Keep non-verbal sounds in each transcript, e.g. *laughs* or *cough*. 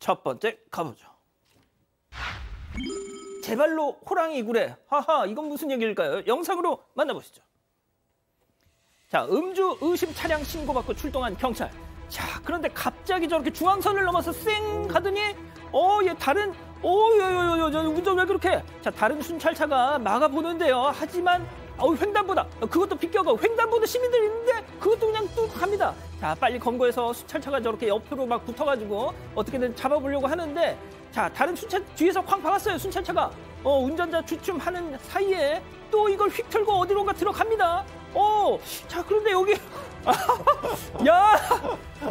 첫 번째 가보죠. 제발로 호랑이 구래. 하하, 이건 무슨 얘기일까요? 영상으로 만나보시죠. 자, 음주 의심 차량 신고받고 출동한 경찰. 자, 그런데 갑자기 저렇게 중앙선을 넘어서 쌩 가더니 어, 얘 다른 어, 요요요요, 운전 왜 그렇게? 자, 다른 순찰차가 막아보는데요. 하지만 어, 횡단보다 그것도 비껴가 횡단보도 시민들 있는데 그것도 그냥 뚝 갑니다. 자, 빨리 검거해서 순찰차가 저렇게 옆으로 막 붙어가지고 어떻게든 잡아보려고 하는데 자, 다른 순찰 뒤에서 쾅 박았어요. 순찰차가 어, 운전자 주춤하는 사이에 또 이걸 휙 틀고 어디론가 들어갑니다. 어, 자, 그런데 여기 *laughs* 야,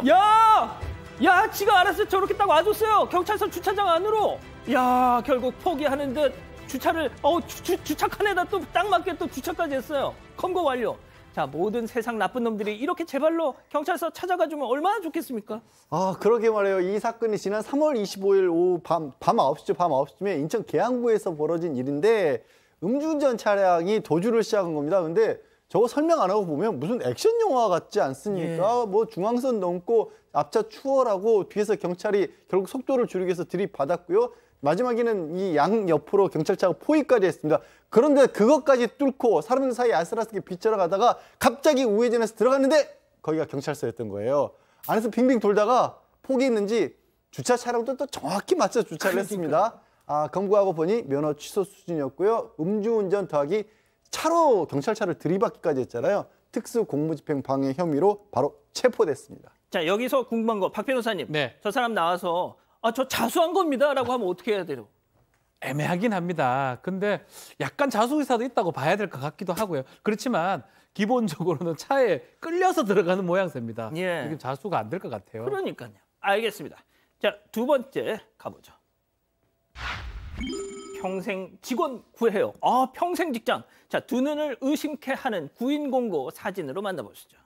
야, 야, 지가 알아서 저렇게 딱 와줬어요. 경찰서 주차장 안으로. 야, 결국 포기하는 듯 주차를 어 주, 주, 차 칸에다 또 딱 맞게 또 주차까지 했어요. 검거 완료. 자, 모든 세상 나쁜 놈들이 이렇게 제발로 경찰서 찾아가 주면 얼마나 좋겠습니까? 아, 그러게 말해요. 이 사건이 지난 3월 25일 오후 밤, 밤 9시죠. 밤 9시쯤에 인천 계양구에서 벌어진 일인데 음주운전 차량이 도주를 시작한 겁니다. 근데 저거 설명 안 하고 보면 무슨 액션 영화 같지 않습니까? 예. 뭐 중앙선 넘고 앞차 추월하고 뒤에서 경찰이 결국 속도를 줄이기 위해서 들이받았고요. 마지막에는 이 양 옆으로 경찰차가 포위까지 했습니다. 그런데 그것까지 뚫고 사람들 사이에 아슬아슬하게 빗질러 가다가 갑자기 우회전해서 들어갔는데 거기가 경찰서였던 거예요. 안에서 빙빙 돌다가 포기했는지 주차 차량도 또 정확히 맞춰 주차를 했습니다. 아, 검거하고 보니 면허 취소 수준이었고요. 음주운전 더하기 차로 경찰차를 들이받기까지 했잖아요. 특수 공무집행 방해 혐의로 바로 체포됐습니다. 자 여기서 궁금한 거 박 변호사님. 네. 저 사람 나와서 아, 저 자수한 겁니다 라고 하면 어떻게 해야 돼요? 애매하긴 합니다. 근데 약간 자수 의사도 있다고 봐야 될 것 같기도 하고요. 그렇지만 기본적으로는 차에 끌려서 들어가는 모양새입니다. 예. 이게 자수가 안 될 것 같아요. 그러니까요. 알겠습니다. 자, 두 번째 가보죠. 평생 직원 구해요. 아, 평생 직장. 자, 두 눈을 의심케 하는 구인 공고 사진으로 만나보시죠.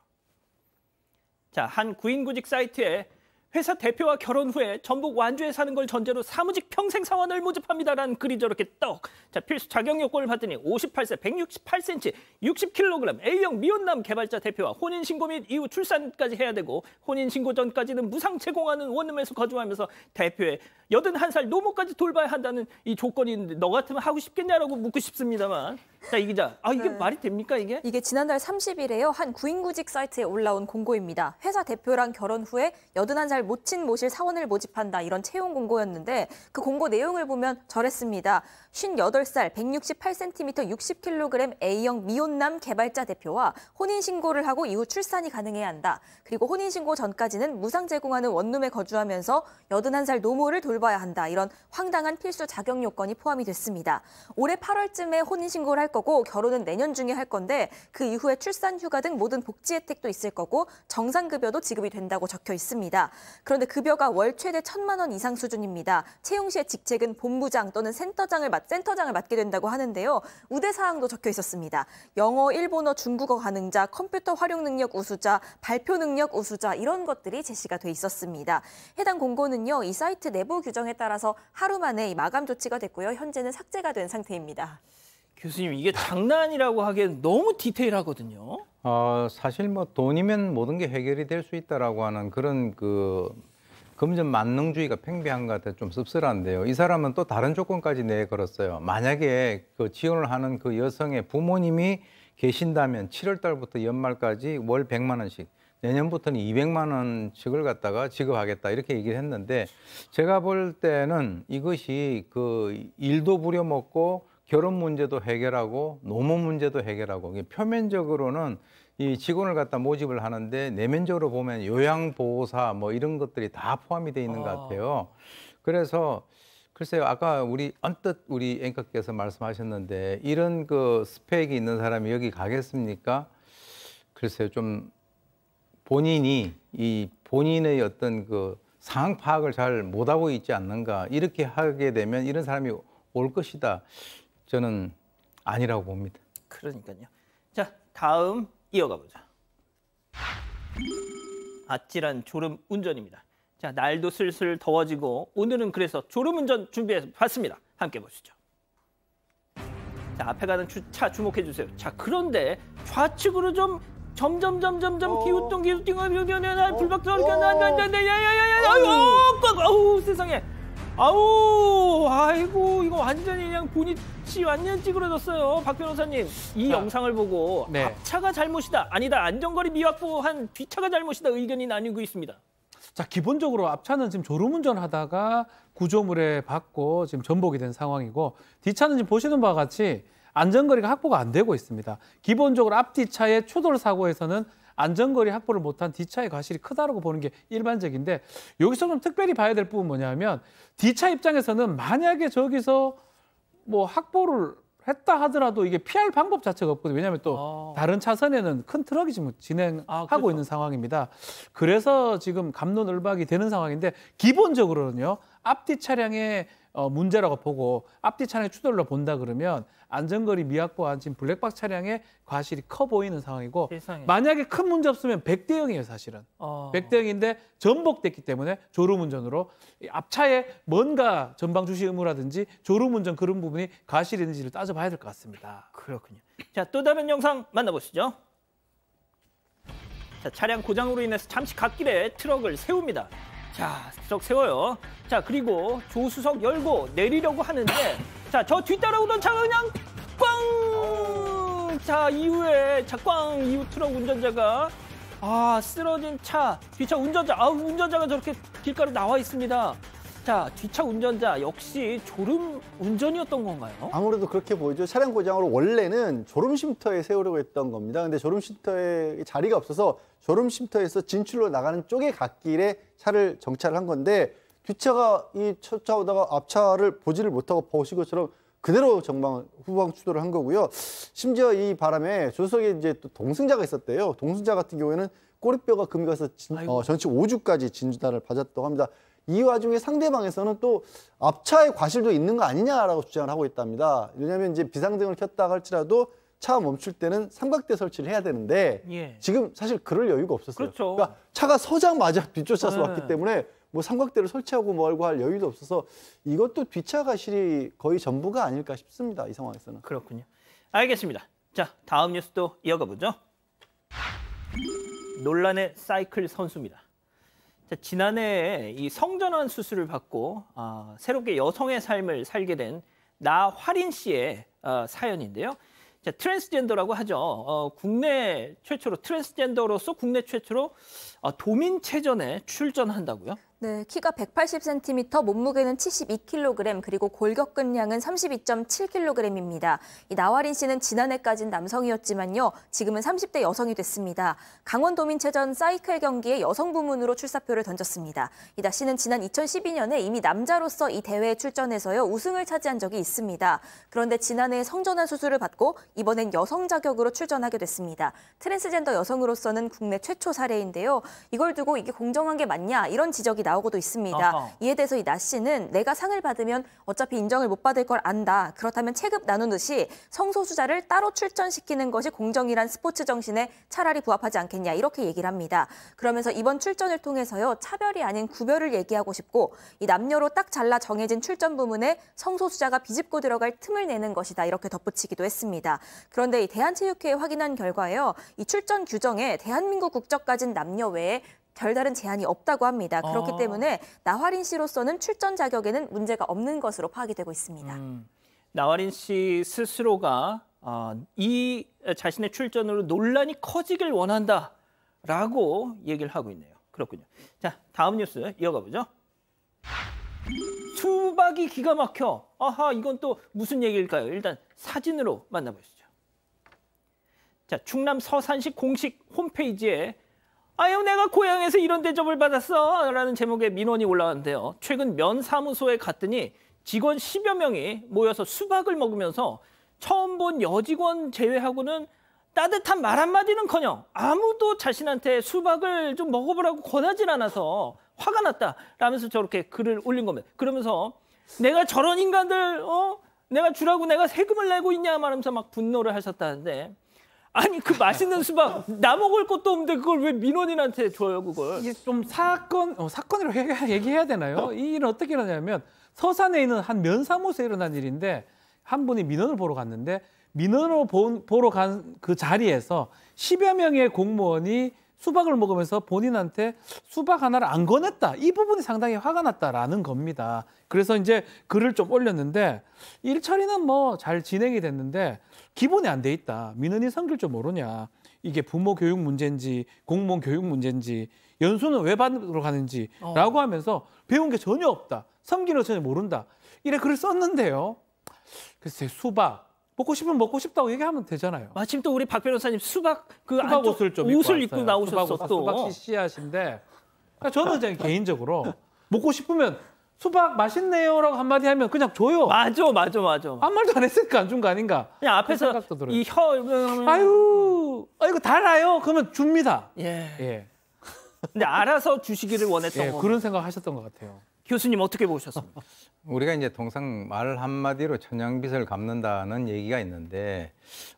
자, 한 구인구직 사이트에 회사 대표와 결혼 후에 전북 완주에 사는 걸 전제로 사무직 평생 사원을 모집합니다라는 글이 저렇게 떡. 자, 필수 자격 요건을 봤더니 58세, 168cm, 60kg, A형 미혼남 개발자 대표와 혼인 신고 및 이후 출산까지 해야 되고 혼인 신고 전까지는 무상 제공하는 원룸에서 거주하면서 대표의 81살 노모까지 돌봐야 한다는 이 조건이 있는데 너 같으면 하고 싶겠냐라고 묻고 싶습니다만. 자, 이 기자. 아, 이게 네. 말이 됩니까, 이게? 이게 지난달 30일에요. 한 구인구직 사이트에 올라온 공고입니다. 회사 대표랑 결혼 후에 81살 모친 모실 사원을 모집한다. 이런 채용 공고였는데 그 공고 내용을 보면 저랬습니다. 58살, 168cm, 60kg A형 미혼남 개발자 대표와 혼인신고를 하고 이후 출산이 가능해야 한다. 그리고 혼인신고 전까지는 무상 제공하는 원룸에 거주하면서 81살 노모를 돌봐야 한다. 이런 황당한 필수 자격 요건이 포함이 됐습니다. 올해 8월쯤에 혼인신고를 할 거고 결혼은 내년 중에 할 건데 그 이후에 출산 휴가 등 모든 복지 혜택도 있을 거고 정상 급여도 지급이 된다고 적혀 있습니다. 그런데 급여가 월 최대 1천만 원 이상 수준입니다. 채용 시의 직책은 본부장 또는 센터장을 맡 센터장을 맡게 된다고 하는데요. 우대 사항도 적혀 있었습니다. 영어, 일본어, 중국어 가능자, 컴퓨터 활용 능력 우수자, 발표 능력 우수자 이런 것들이 제시가 돼 있었습니다. 해당 공고는요. 이 사이트 내부 규정에 따라서 하루 만에 마감 조치가 됐고요. 현재는 삭제가 된 상태입니다. 교수님 이게 장난이라고 하기엔 너무 디테일하거든요. 어, 사실 뭐 돈이면 모든 게 해결이 될 수 있다라고 하는 그런 그 금전 만능주의가 팽배한 것 같아 좀 씁쓸한데요. 이 사람은 또 다른 조건까지 내걸었어요. 만약에 그 지원을 하는 그 여성의 부모님이 계신다면 7월 달부터 연말까지 월 100만 원씩 내년부터는 200만 원씩을 갖다가 지급하겠다 이렇게 얘기를 했는데 제가 볼 때는 이것이 그 일도 부려먹고 결혼 문제도 해결하고 노무 문제도 해결하고 표면적으로는 이 직원을 갖다 모집을 하는데 내면적으로 보면 요양보호사 뭐 이런 것들이 다 포함이 돼 있는 것 아. 같아요. 그래서 글쎄요, 아까 우리 언뜻 우리 앵커께서 말씀하셨는데 이런 그 스펙이 있는 사람이 여기 가겠습니까? 글쎄요, 좀 본인이 이 본인의 어떤 그 상황 파악을 잘 못하고 있지 않는가 이렇게 하게 되면 이런 사람이 올 것이다. 저는 아니라고 봅니다. 그러니까요. 자, 다음 이어가 보자. 아찔한 졸음 운전입니다. 자, 날도 슬슬 더워지고 오늘은 그래서 졸음 운전 준비해 봤습니다. 함께 보시죠. 자, 앞에 가는 주, 차 주목해 주세요. 자, 그런데 좌측으로 좀 점점 점점 점 기우뚱 기우뚱 하면 불박스럽게 나나나나 야야야야 아유 세상에. 아우, 아이고, 이거 완전히 그냥 본이 완전 찌그러졌어요. 박 변호사님, 이 자, 영상을 보고 네. 앞차가 잘못이다. 아니다. 안전거리 미확보한 뒤차가 잘못이다. 의견이 나뉘고 있습니다. 자, 기본적으로 앞차는 지금 졸음운전 하다가 구조물에 받고 지금 전복이 된 상황이고 뒷차는 지금 보시는 바와 같이 안전거리가 확보가 안 되고 있습니다. 기본적으로 앞뒤 차의 추돌 사고에서는 안전거리 확보를 못한 뒷차의 과실이 크다고 보는 게 일반적인데 여기서 좀 특별히 봐야 될 부분 뭐냐면 뒷차 입장에서는 만약에 저기서 뭐 확보를 했다 하더라도 이게 피할 방법 자체가 없거든요. 왜냐하면 또 아. 다른 차선에는 큰 트럭이 지금 진행하고 아, 그렇죠. 있는 상황입니다. 그래서 지금 감론을박이 되는 상황인데 기본적으로는요. 앞뒤 차량의 어, 문제라고 보고 앞뒤 차량의 추돌로 본다 그러면 안전거리 미확보한 지금 블랙박스 차량의 과실이 커 보이는 상황이고 세상에. 만약에 큰 문제 없으면 100대 0이에요 사실은. 어. 100대 0인데 전복됐기 때문에 졸음운전으로 앞차에 뭔가 전방 주시 의무라든지 졸음운전 그런 부분이 과실이 있는지를 따져봐야 될 것 같습니다. 그렇군요. 자 또 다른 영상 만나보시죠. 자 차량 고장으로 인해서 잠시 갓길에 트럭을 세웁니다 자, 트럭 세워요. 자, 그리고 조수석 열고 내리려고 하는데 자, 저 뒤따라오던 차가 그냥 꽝! 자, 이후에 자, 꽝! 이후 트럭 운전자가 아, 쓰러진 차, 뒤차 운전자, 아, 운전자가 저렇게 길가로 나와 있습니다. 자, 뒤차 운전자 역시 졸음 운전이었던 건가요? 아무래도 그렇게 보이죠. 차량 고장으로 원래는 졸음 쉼터에 세우려고 했던 겁니다. 근데 졸음 쉼터에 자리가 없어서 졸음 쉼터에서 진출로 나가는 쪽의 갓길에 차를 정차를 한 건데 뒷차가 이 쫓아오다가 앞차를 보지를 못하고 보신 것처럼 그대로 정방 후방 추돌을 한 거고요. 심지어 이 바람에 조석에 이제 또 동승자가 있었대요. 동승자 같은 경우에는 꼬리뼈가 금이 가서 진, 어, 전치 5주까지 진주단을 받았다고 합니다. 이 와중에 상대방에서는 또 앞차에 과실도 있는 거 아니냐라고 주장을 하고 있답니다. 왜냐하면 이제 비상등을 켰다 할지라도 차 멈출 때는 삼각대 설치를 해야 되는데 예. 지금 사실 그럴 여유가 없었어요. 그렇죠. 그러니까 차가 서자마자 *laughs* 뒤쫓아서 네. 왔기 때문에 뭐 삼각대를 설치하고 뭐고 할 여유도 없어서 이것도 뒷차 과실이 거의 전부가 아닐까 싶습니다. 이 상황에서는. 그렇군요. 알겠습니다. 자, 다음 뉴스도 이어가 보죠. 논란의 사이클 선수입니다. 자, 지난해 이 성전환 수술을 받고 아, 새롭게 여성의 삶을 살게 된 나화린 씨의 어, 사연인데요. 자, 트랜스젠더라고 하죠. 어, 국내 최초로 트랜스젠더로서 국내 최초로 어, 도민체전에 출전한다고요? 네, 키가 180cm, 몸무게는 72kg, 그리고 골격근량은 32.7kg입니다. 이 나와린 씨는 지난해까진 남성이었지만요. 지금은 30대 여성이 됐습니다. 강원도민체전 사이클 경기에 여성 부문으로 출사표를 던졌습니다. 이다 씨는 지난 2012년에 이미 남자로서 이 대회에 출전해서요. 우승을 차지한 적이 있습니다. 그런데 지난해 성전환 수술을 받고 이번엔 여성 자격으로 출전하게 됐습니다. 트랜스젠더 여성으로서는 국내 최초 사례인데요. 이걸 두고 이게 공정한 게 맞냐 이런 지적이. 나오고도 있습니다. 아하. 이에 대해서 이 나 씨는 내가 상을 받으면 어차피 인정을 못 받을 걸 안다. 그렇다면 체급 나누듯이 성소수자를 따로 출전시키는 것이 공정이란 스포츠 정신에 차라리 부합하지 않겠냐 이렇게 얘기를 합니다. 그러면서 이번 출전을 통해서요 차별이 아닌 구별을 얘기하고 싶고 이 남녀로 딱 잘라 정해진 출전 부문에 성소수자가 비집고 들어갈 틈을 내는 것이다 이렇게 덧붙이기도 했습니다. 그런데 이 대한체육회에 확인한 결과에요 이 출전 규정에 대한민국 국적 가진 남녀 외에 별다른 제한이 없다고 합니다. 그렇기 아. 때문에 나화린 씨로서는 출전 자격에는 문제가 없는 것으로 파악이 되고 있습니다. 음, 나화린 씨 스스로가 어, 이 자신의 출전으로 논란이 커지길 원한다라고 얘기를 하고 있네요. 그렇군요. 자, 다음 뉴스 이어가 보죠. 수박이 기가 막혀. 아하, 이건 또 무슨 얘기일까요? 일단 사진으로 만나보시죠. 자, 충남 서산시 공식 홈페이지에 아유 내가 고향에서 이런 대접을 받았어 라는 제목의 민원이 올라왔는데요. 최근 면 사무소에 갔더니 직원 10여 명이 모여서 수박을 먹으면서 처음 본 여직원 제외하고는 따뜻한 말 한마디는커녕 아무도 자신한테 수박을 좀 먹어보라고 권하질 않아서 화가 났다 라면서 저렇게 글을 올린 겁니다. 그러면서 내가 저런 인간들 어 내가 주라고 내가 세금을 내고 있냐 말하면서 막 분노를 하셨다는데 아니 그 맛있는 수박 나 먹을 것도 없는데 그걸 왜 민원인한테 줘요 그걸? 이게 좀 사건 어, 사건이라고 얘기해야 되나요? 이 일은 어떻게 일어나냐면 서산에 있는 한 면사무소에 일어난 일인데 한 분이 민원을 보러 갔는데 민원을 보, 보러 간 그 자리에서 10여 명의 공무원이 수박을 먹으면서 본인한테 수박 하나를 안 꺼냈다. 이 부분이 상당히 화가 났다라는 겁니다. 그래서 이제 글을 좀 올렸는데 일처리는 뭐 잘 진행이 됐는데 기본이 안 돼 있다. 민원이 성길 줄 모르냐. 이게 부모 교육 문제인지 공무원 교육 문제인지 연수는 왜 받으러 가는지라고 하면서 배운 게 전혀 없다. 섬기는 거 전혀 모른다. 이래 글을 썼는데요. 글쎄 수박 먹고 싶으면 먹고 싶다고 얘기하면 되잖아요. 마침 또 우리 박 변호사님 수박 그 수박 안쪽 옷을 좀 옷을 입고, 입고. 나오셨어 수박, 또. 수박 시시하신데 그러니까 저는 그냥 개인적으로 먹고 싶으면 수박 맛있네요라고 한마디 하면 그냥 줘요. 맞아, 맞아, 맞아. 아무 말도 안 했으니까 안 준 거 아닌가? 그냥 그런 앞에서 들어요. 이 혀, 아유, 아 이거 달아요. 그러면 줍니다. 예. 예, 근데 알아서 주시기를 원했던 예 거. 그런 생각 하셨던 것 같아요. 교수님 어떻게 보셨습니까? *laughs* 우리가 이제 통상 말 한마디로 천냥빚을 갚는다는 얘기가 있는데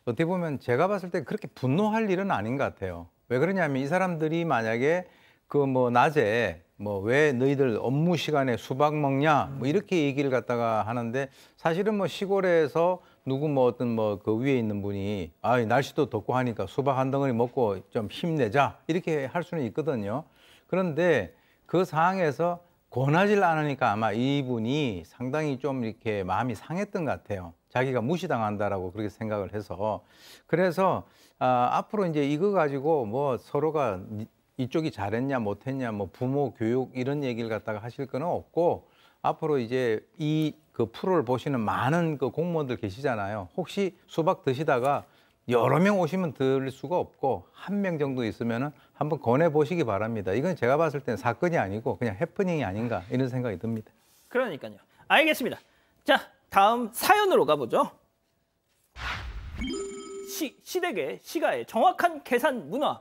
어떻게 보면 제가 봤을 때 그렇게 분노할 일은 아닌 것 같아요. 왜 그러냐면 이 사람들이 만약에 그 뭐 낮에 뭐 왜 너희들 업무 시간에 수박 먹냐 뭐 이렇게 얘기를 갖다가 하는데 사실은 뭐 시골에서 누구 뭐 어떤 뭐 그 위에 있는 분이 아 날씨도 덥고 하니까 수박 한 덩어리 먹고 좀 힘내자 이렇게 할 수는 있거든요. 그런데 그 상황에서 권하질 않으니까 아마 이분이 상당히 좀 이렇게 마음이 상했던 것 같아요. 자기가 무시당한다라고 그렇게 생각을 해서 그래서 아, 앞으로 이제 이거 가지고 뭐 서로가 이- 이쪽이 잘했냐 못했냐 뭐 부모 교육 이런 얘기를 갖다가 하실 거는 없고 앞으로 이제 이 그 프로를 보시는 많은 그 공무원들 계시잖아요. 혹시 수박 드시다가 여러 명 오시면 들 수가 없고 한 명 정도 있으면은 한번 권해 보시기 바랍니다. 이건 제가 봤을 때는 사건이 아니고 그냥 해프닝이 아닌가 이런 생각이 듭니다. 그러니까요. 알겠습니다. 자, 다음 사연으로 가보죠. 시, 시댁의 시가의 정확한 계산 문화.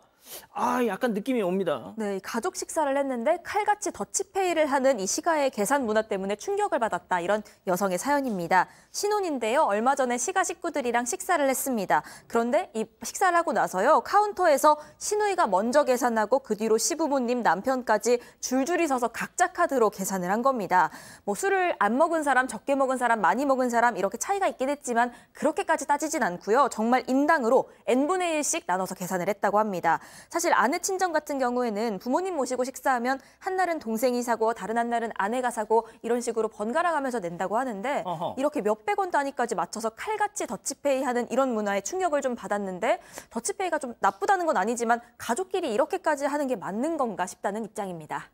아, 약간 느낌이 옵니다. 네, 가족 식사를 했는데 칼같이 더치페이를 하는 이 시가의 계산 문화 때문에 충격을 받았다. 이런 여성의 사연입니다. 신혼인데요. 얼마 전에 시가 식구들이랑 식사를 했습니다. 그런데 이 식사를 하고 나서요. 카운터에서 시누이가 먼저 계산하고 그 뒤로 시부모님, 남편까지 줄줄이 서서 각자 카드로 계산을 한 겁니다. 뭐 술을 안 먹은 사람, 적게 먹은 사람, 많이 먹은 사람 이렇게 차이가 있긴 했지만 그렇게까지 따지진 않고요. 정말 인당으로 n분의 1씩 나눠서 계산을 했다고 합니다. 사실 아내 친정 같은 경우에는 부모님 모시고 식사하면 한 날은 동생이 사고 다른 한 날은 아내가 사고 이런 식으로 번갈아 가면서 낸다고 하는데 어허. 이렇게 몇백 원 단위까지 맞춰서 칼같이 더치페이 하는 이런 문화에 충격을 좀 받았는데 더치페이가 좀 나쁘다는 건 아니지만 가족끼리 이렇게까지 하는 게 맞는 건가 싶다는 입장입니다.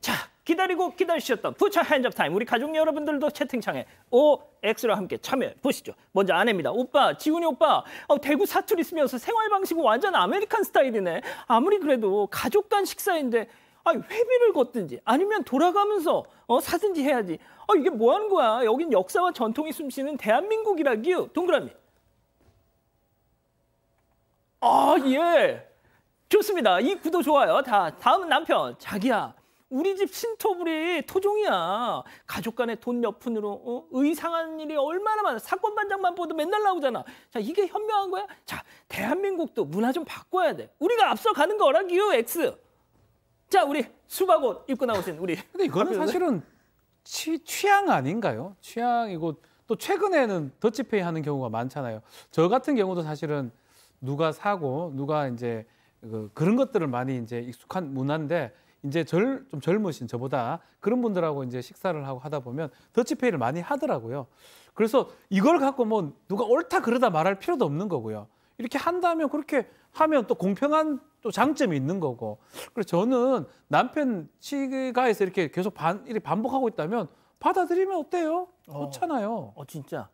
자, 기다리고 기다리셨던 부처 hands up time. 우리 가족 여러분들도 채팅창에 OX로 함께 참여해 보시죠. 먼저 아내입니다. 오빠, 지훈이 오빠, 어, 대구 사투리 쓰면서 생활 방식은 완전 American style이네. 아무리 그래도 가족 간 식사인데 아, 회비를 걷든지 아니면 돌아가면서 어, 사든지 해야지. 아, 이게 뭐 하는 거야? 여긴 역사와 전통이 숨쉬는 대한민국이라고요. 동그라미. 아, 예. 좋습니다. 이 구도 좋아요. 다 다음은 남편. 자기야. 우리 집 신토불이 토종이야. 가족 간의 돈몇 푼으로 어? 의상한 일이 얼마나 많아. 사건 반장만 보도 맨날 나오잖아. 자, 이게 현명한 거야? 자, 대한민국도 문화 좀 바꿔야 돼. 우리가 앞서 가는 거라기요, X. 자, 우리 수박옷 입고 나오신 우리. *laughs* 근데 이거는. 사실은 취, 취향 아닌가요? 취향이고 또 최근에는 더치페이 하는 경우가 많잖아요. 저 같은 경우도 사실은 누가 사고 누가 이제 그, 그런 것들을 많이 이제 익숙한 문화인데 이제 절, 좀 젊으신 저보다 그런 분들하고 이제 식사를 하고 하다 보면 더치페이를 많이 하더라고요. 그래서 이걸 갖고 뭐 누가 옳다 그러다 말할 필요도 없는 거고요. 이렇게 한다면 그렇게 하면 또 공평한 또 장점이 있는 거고. 그래서 저는 남편 치가에서 이렇게 계속 반, 이렇게 반복하고 있다면 받아들이면 어때요? 좋잖아요. 어, 진짜.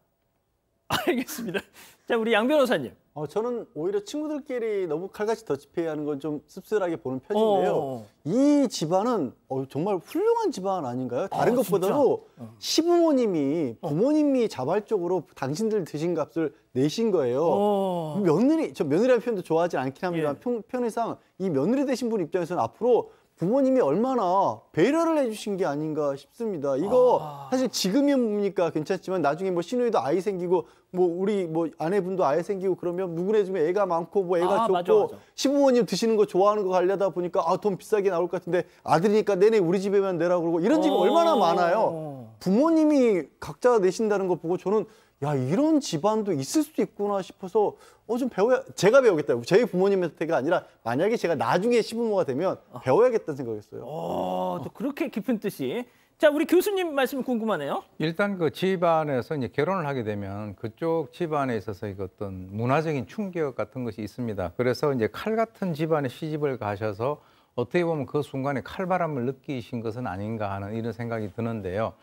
*laughs* 알겠습니다. 자, 우리 양 변호사님. 어, 저는 오히려 친구들끼리 너무 칼같이 더치페이 하는 건 좀 씁쓸하게 보는 편인데요. 어. 이 집안은 어, 정말 훌륭한 집안 아닌가요? 다른 아, 것보다도? 어. 시부모님이 부모님이 자발적으로 당신들 드신 값을 내신 거예요. 어. 며느리, 저 며느리라는 표현도 좋아하지 않긴 합니다만 예. 편, 편의상 이 며느리 되신 분 입장에서는 앞으로 부모님이 얼마나 배려를 해주신 게 아닌가 싶습니다. 이거 아. 사실 지금이니까 괜찮지만 나중에 뭐 신우이도 아이 생기고 뭐 우리 뭐 아내분도 아이 생기고 그러면 누구네 집에 애가 많고 뭐 애가 아, 좋고 맞아. 시부모님 드시는 거 좋아하는 거 가려다 보니까 아 돈 비싸게 나올 것 같은데 아들이니까 내내 우리 집에만 내라 그러고 이런 집이 어. 얼마나 많아요. 부모님이 각자 내신다는 거 보고 저는 야 이런 집안도 있을 수도 있구나 싶어서 어 좀 배워야 제가 배우겠다. 저희 부모님한테가 아니라 만약에 제가 나중에 시부모가 되면 배워야겠다는 생각했어요. 어, 또 그렇게 깊은 뜻이. 자, 우리 교수님 말씀 궁금하네요. 일단 그 집안에서 이제 결혼을 하게 되면 그쪽 집안에 있어서 이 어떤 문화적인 충격 같은 것이 있습니다. 그래서 이제 칼 같은 집안에 시집을 가셔서 어떻게 보면 그 순간에 칼바람을 느끼신 것은 아닌가 하는 이런 생각이 드는데요.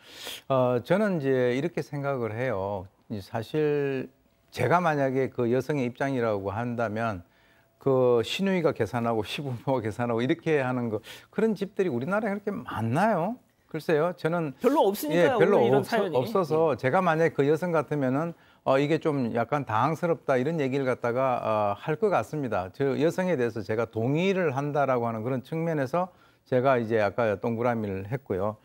어, 저는 이제 이렇게 생각을 해요. 이 사실 제가 만약에 그 여성의 입장이라고 한다면 그 시누이가 계산하고 *laughs* 시부모가 계산하고 이렇게 하는 거 그런 집들이 우리나라에 그렇게 많나요? 글쎄요. 저는 별로 없으니까요. 예, 별로 이런 없, 사연이. 예. 없어서 제가 만약에 그 여성 같으면은 어, 이게 좀 약간 당황스럽다 이런 얘기를 갖다가 어, 할 것 같습니다. 저 여성에 대해서 제가 동의를 한다라고 하는 그런 측면에서 제가 이제 아까 동그라미를 했고요.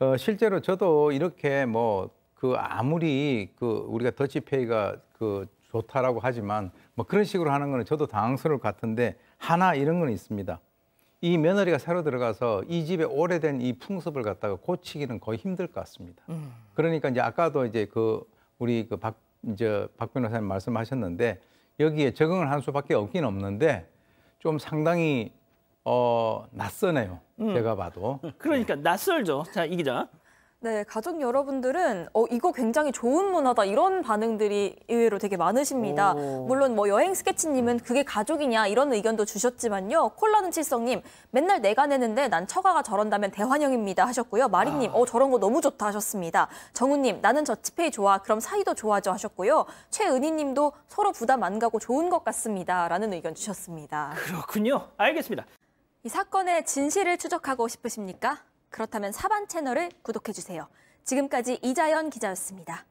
어, 실제로 저도 이렇게 뭐 그 아무리 그 우리가 더치페이가 그 좋다라고 하지만 뭐 그런 식으로 하는 거는 저도 당황스러울 것 같은데 하나 이런 건 있습니다. 이 며느리가 새로 들어가서 이 집에 오래된 이 풍습을 갖다가 고치기는 거의 힘들 것 같습니다. 그러니까 이제 아까도 이제 그 우리 그 박 이제 박 변호사님 말씀하셨는데 여기에 적응을 한 수밖에 없긴 없는데 좀 상당히 어 낯서네요. 제가 봐도. *laughs* 그러니까 낯설죠. 자, 이 기자. 네, 가족 여러분들은 어 이거 굉장히 좋은 문화다 이런 반응들이 의외로 되게 많으십니다. 오. 물론 뭐 여행 스케치님은 그게 가족이냐 이런 의견도 주셨지만요. 콜라는 칠성님 맨날 내가 내는데 난 처가가 저런다면 대환영입니다 하셨고요. 마리님 어 저런 거 너무 좋다 하셨습니다. 정우님 나는 저 치페이 좋아 그럼 사이도 좋아져 하셨고요. 최은희님도 서로 부담 안 가고 좋은 것 같습니다라는 의견 주셨습니다. 그렇군요. 알겠습니다. 이 사건의 진실을 추적하고 싶으십니까? 그렇다면 사반 채널을 구독해 주세요. 지금까지 이자연 기자였습니다.